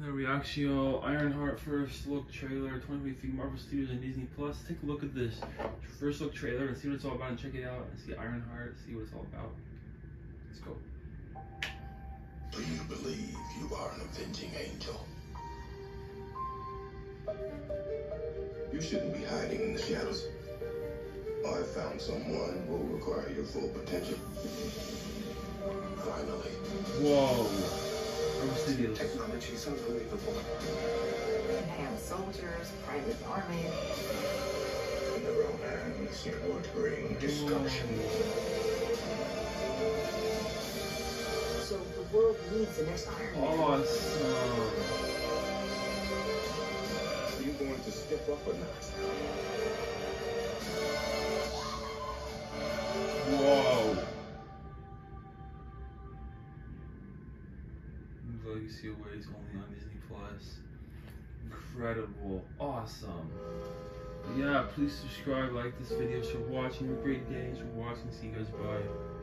the Reactio Ironheart first look trailer 2023 Marvel Studios and Disney Plus. Take a look at this first look trailer and see what it's all about and check it out and see Ironheart, see what it's all about. Let's go. Do you believe you are an avenging angel? You shouldn't be hiding in the shadows. I found someone who will require your full potential. Finally. Whoa. Studios. Technology is unbelievable. Enhanced soldiers, private army. In their own hands, it would bring destruction. So the world needs the next Iron Man. Awesome. Are you going to step up or not? Legacy Awaits only on Disney Plus. Incredible. Awesome. But yeah, please subscribe, like this video. So watching. Have a great day. For watching. See you guys. Bye.